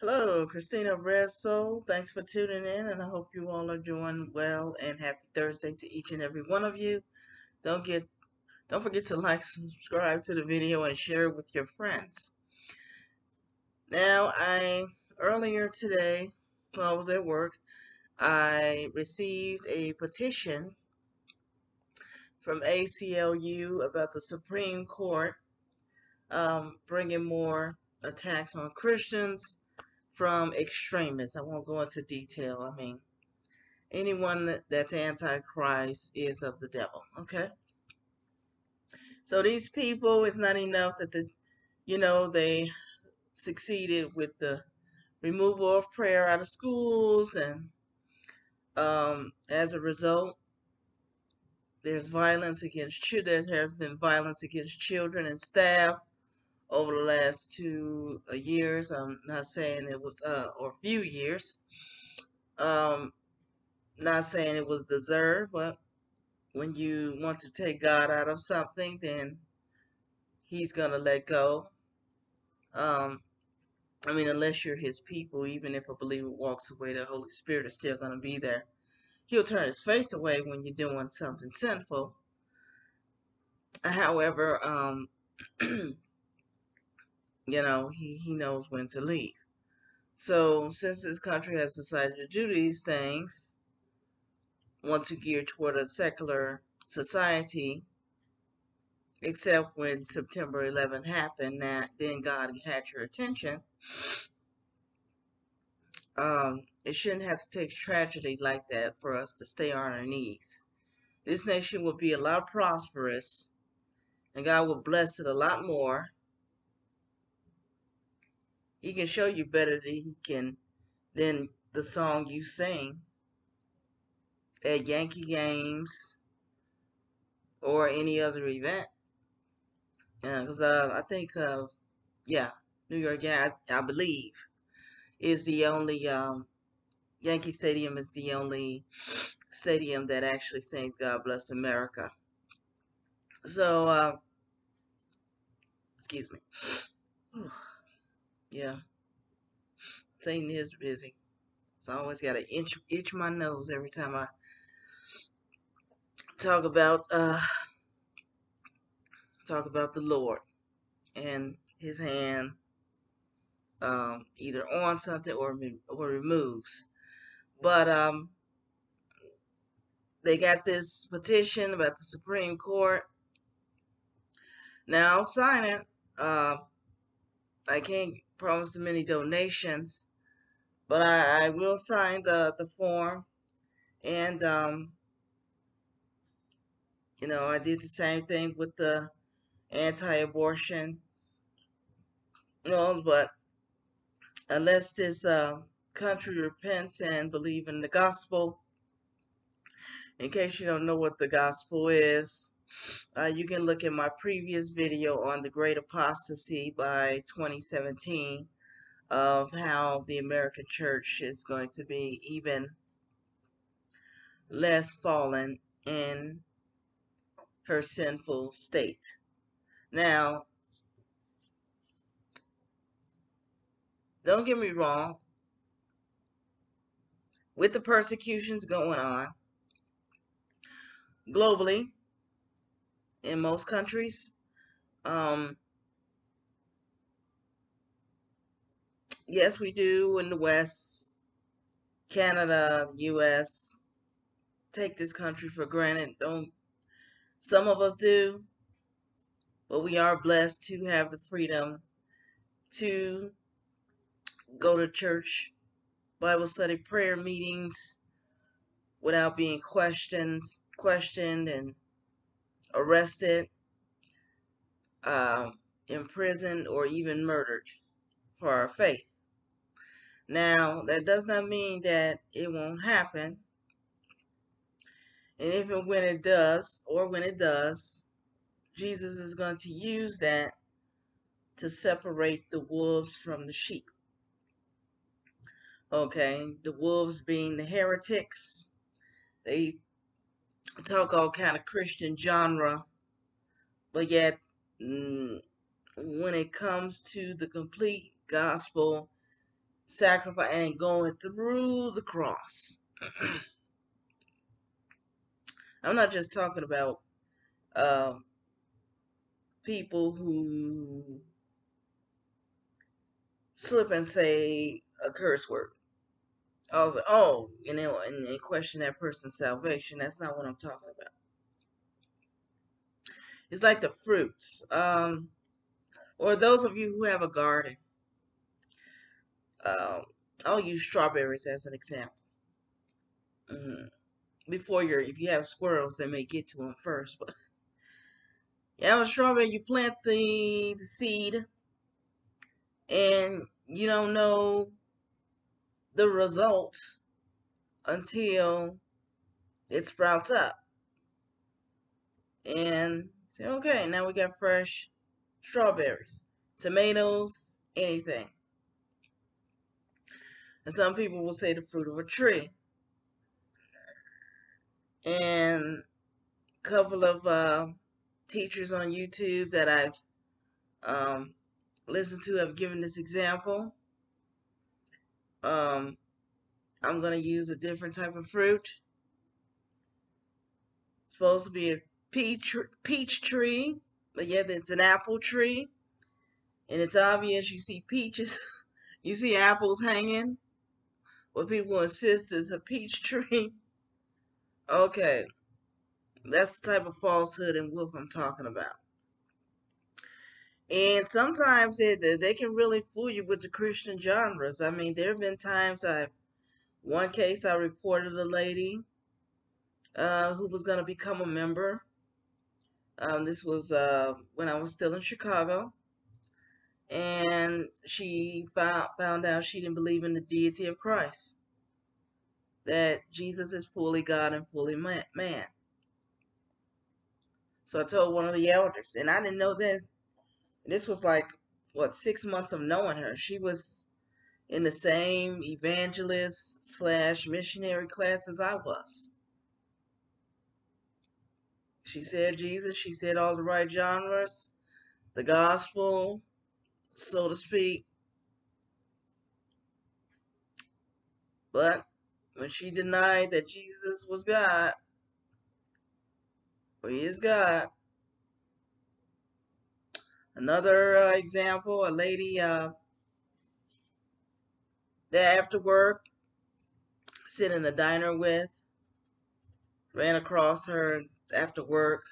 Hello, Christina Red Soul. Thanks for tuning in, and I hope you all are doing well. And happy Thursday to each and every one of you. Don't get, don't forget to like, subscribe to the video, and share it with your friends. Now, I earlier today, while I was at work, I received a petition from ACLU about the Supreme Court um, bringing more attacks on Christians from extremists. I won't go into detail. I mean, anyone that, that's antichrist is of the devil. Okay. So these people, it's not enough that the, you know, they succeeded with the removal of prayer out of schools, and um, as a result, there's violence against children. There has been violence against children and staff over the last two uh, years. I'm not saying it was, uh, or few years. Um, not saying it was deserved, but when you want to take God out of something, then He's gonna let go. Um, I mean, unless you're His people, even if a believer walks away, the Holy Spirit is still gonna be there. He'll turn His face away when you're doing something sinful. However, um, you know, he, he knows when to leave. So, since this country has decided to do these things, want to gear toward a secular society, except when September 11 happened, that then God had your attention. Um, it shouldn't have to take tragedy like that for us to stay on our knees. This nation will be a lot prosperous, and God will bless it a lot more he can show you better than he can than the song you sing at Yankee games or any other event. Because uh, I think, uh, yeah, New York, yeah, I, I believe, is the only um, Yankee Stadium is the only stadium that actually sings "God Bless America." So, uh, excuse me. Yeah. Satan is busy. So I always got to itch, itch my nose every time I talk about uh talk about the Lord and his hand um, either on something or or removes. But um, they got this petition about the Supreme Court. Now I'll sign it. Uh, I can't promise them any donations, but I, I will sign the, the form. And, um, you know, I did the same thing with the anti-abortion laws, but unless this uh, country repents and believe in the gospel, in case you don't know what the gospel is, uh, you can look at my previous video on the Great Apostasy by 2017 of how the American church is going to be even less fallen in her sinful state. Now, don't get me wrong, with the persecutions going on globally, in most countries. Um, yes, we do in the West, Canada, U.S. Take this country for granted. Don't some of us do, but we are blessed to have the freedom to go to church, Bible study, prayer meetings without being questions, questioned and arrested, uh, imprisoned, or even murdered for our faith. Now, that does not mean that it won't happen. And if and when it does, or when it does, Jesus is going to use that to separate the wolves from the sheep. Okay, the wolves being the heretics. They talk all kind of Christian genre, but yet mm, when it comes to the complete gospel, sacrifice and going through the cross. I'm not just talking about um, people who slip and say a curse word. I was like, oh, you know, and, and question that person's salvation. That's not what I'm talking about. It's like the fruits. Um, or those of you who have a garden. Um, I'll use strawberries as an example. Mm, before you're, if you have squirrels, they may get to them first. But you have a strawberry, you plant the, the seed, and you don't know the result until it sprouts up. And say, okay, now we got fresh strawberries, tomatoes, anything. And some people will say the fruit of a tree. And a couple of uh, teachers on YouTube that I've um, listened to have given this example. Um, I'm going to use a different type of fruit. It's supposed to be a peach, peach tree, but yet it's an apple tree. And it's obvious you see peaches, you see apples hanging. What people insist is a peach tree. Okay, that's the type of falsehood and wolf I'm talking about. And sometimes they, they can really fool you with the Christian genres. I mean, there have been times I've, one case I reported a lady uh, who was going to become a member. Um, this was uh, when I was still in Chicago. And she found, found out she didn't believe in the deity of Christ. That Jesus is fully God and fully man. So I told one of the elders, and I didn't know that this was like what six months of knowing her. She was in the same evangelist slash missionary class as I was. She said Jesus. She said all the right genres, the gospel, so to speak. But when she denied that Jesus was God, or he is God, Another uh, example, a lady uh, that after work, sit in a diner with, ran across her after work,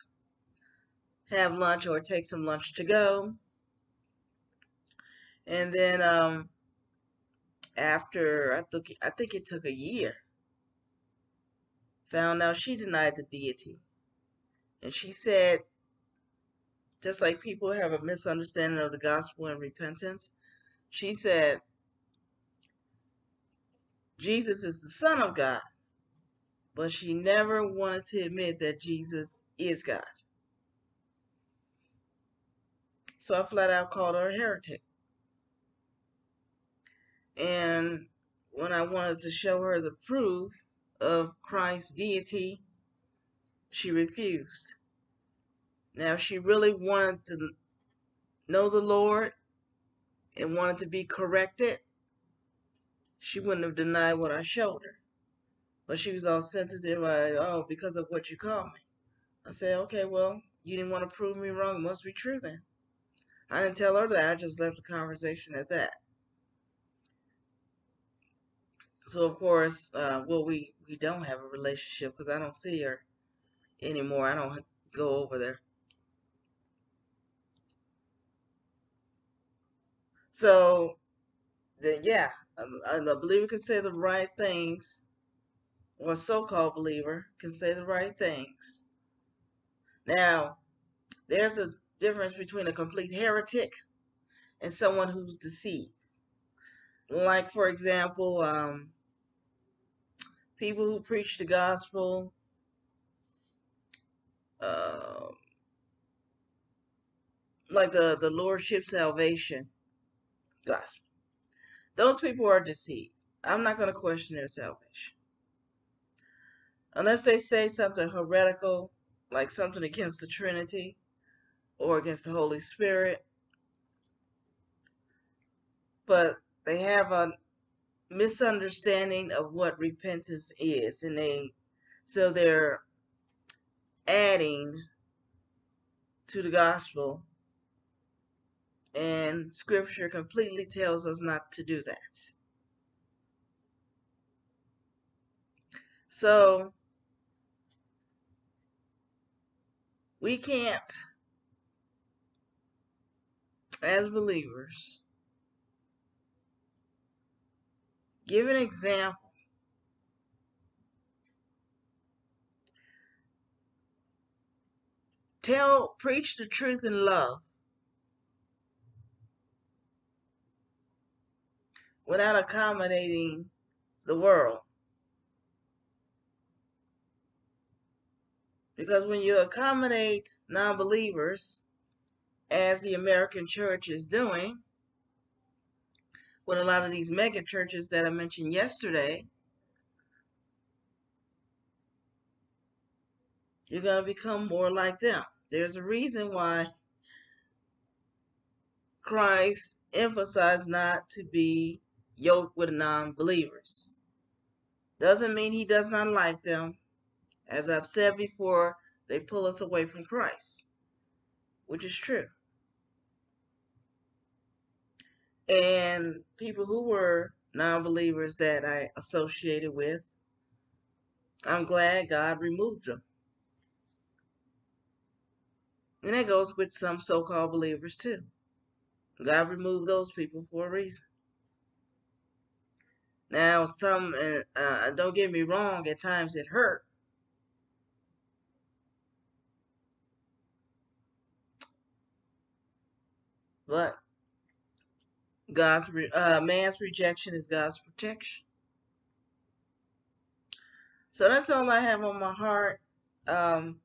have lunch or take some lunch to go. And then um, after, I think, I think it took a year, found out she denied the deity. And she said just like people have a misunderstanding of the gospel and repentance, she said, Jesus is the Son of God, but she never wanted to admit that Jesus is God. So I flat out called her a heretic. And when I wanted to show her the proof of Christ's deity, she refused. Now, if she really wanted to know the Lord and wanted to be corrected, she wouldn't have denied what I showed her. But she was all sensitive, like, oh, because of what you call me. I said, okay, well, you didn't want to prove me wrong. It must be true then. I didn't tell her that. I just left the conversation at that. So, of course, uh, well, we, we don't have a relationship because I don't see her anymore. I don't go over there. So, then yeah, a, a believer can say the right things, or a so-called believer can say the right things. Now, there's a difference between a complete heretic and someone who's deceived. Like, for example, um, people who preach the gospel, uh, like the, the Lordship salvation gospel. Those people are deceived. I'm not going to question their salvation. Unless they say something heretical, like something against the Trinity or against the Holy Spirit. But they have a misunderstanding of what repentance is and they so they're adding to the gospel and scripture completely tells us not to do that so we can't as believers Give an example. Tell, preach the truth in love without accommodating the world. Because when you accommodate non believers, as the American church is doing, with a lot of these mega churches that I mentioned yesterday, you're going to become more like them. There's a reason why Christ emphasized not to be yoked with non believers. Doesn't mean he does not like them. As I've said before, they pull us away from Christ, which is true and people who were non-believers that I associated with, I'm glad God removed them. And that goes with some so-called believers too. God removed those people for a reason. Now, some, uh, uh don't get me wrong, at times it hurt. But God's uh, man's rejection is God's protection. So that's all I have on my heart. Um,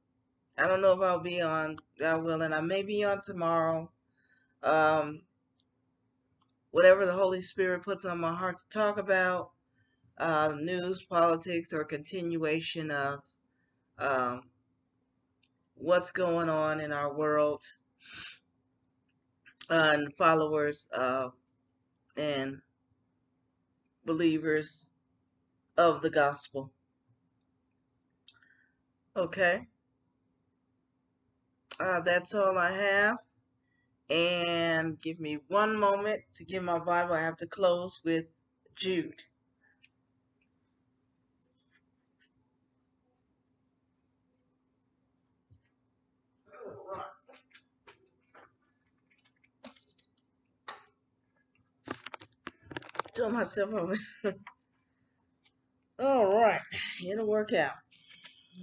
I don't know if I'll be on, God willing. I may be on tomorrow. Um, whatever the Holy Spirit puts on my heart to talk about, uh, news, politics, or continuation of um, what's going on in our world uh, and followers of and believers of the gospel. Okay. Uh, that's all I have. And give me one moment to get my Bible. I have to close with Jude. tell myself all right, it'll work out.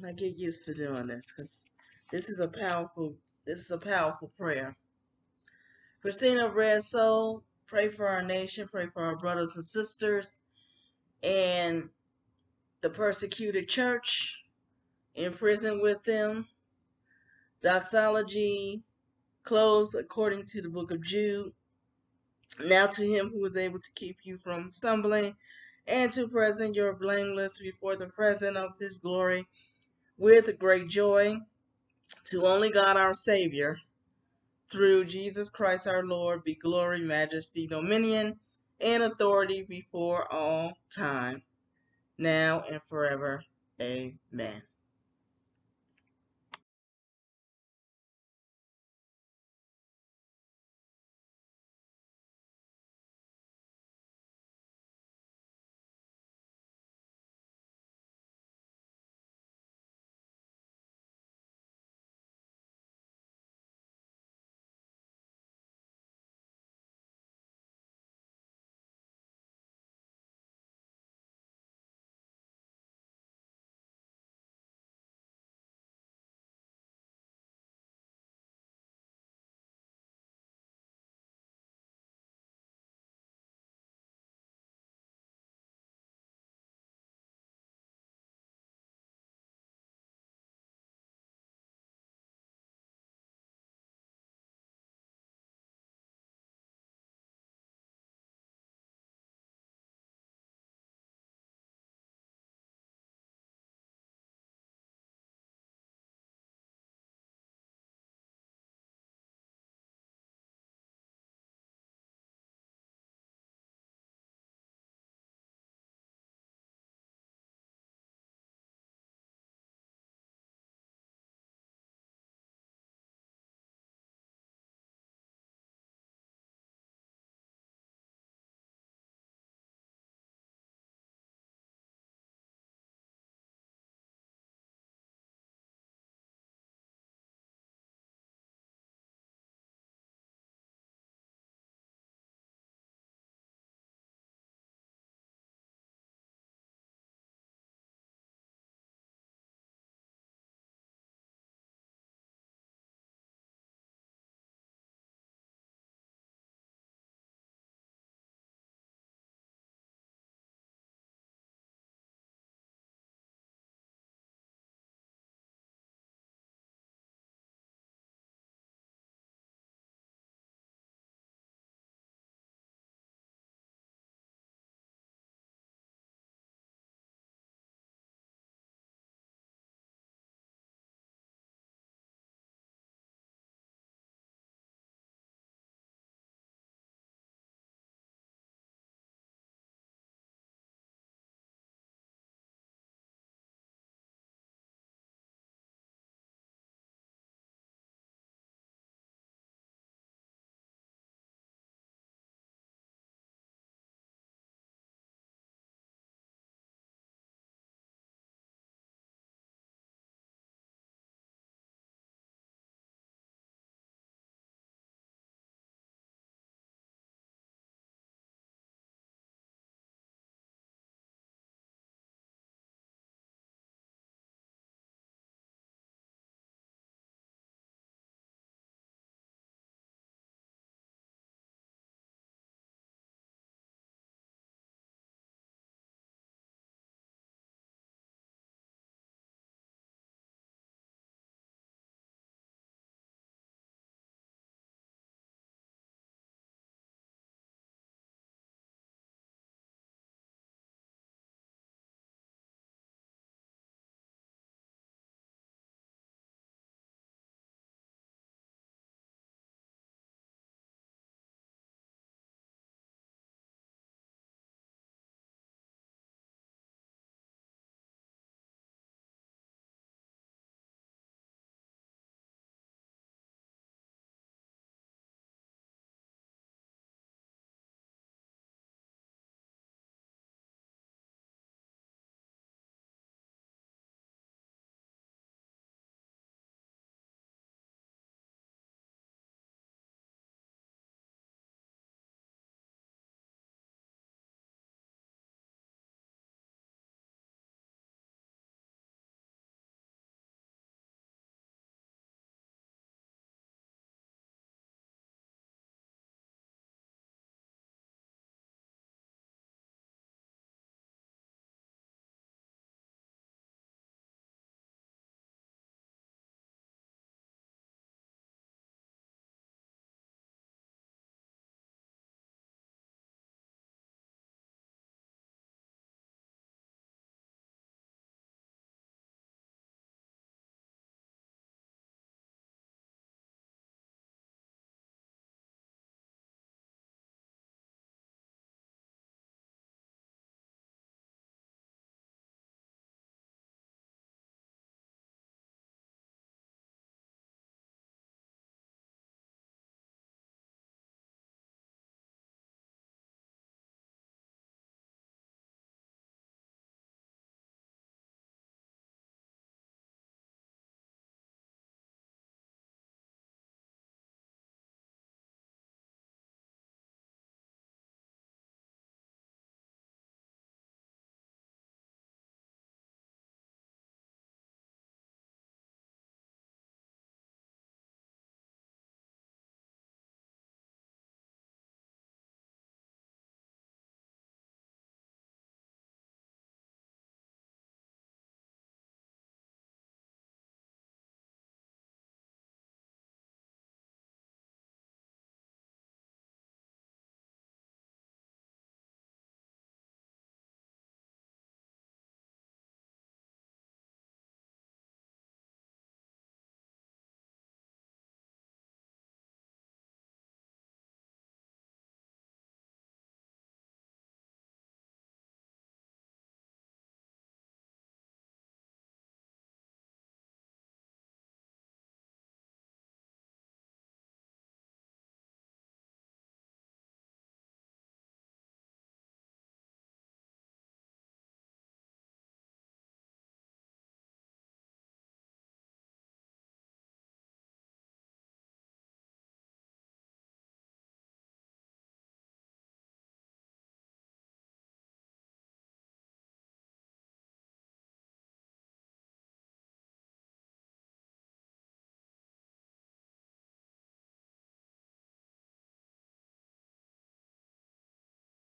I get used to doing this because this is a powerful this is a powerful prayer. Christina Red Soul, pray for our nation, pray for our brothers and sisters, and the persecuted church in prison with them. Doxology closed according to the book of Jude. Now to him who is able to keep you from stumbling and to present your blameless before the presence of his glory with great joy, to only God our Savior, through Jesus Christ our Lord, be glory, majesty, dominion, and authority before all time, now and forever. Amen.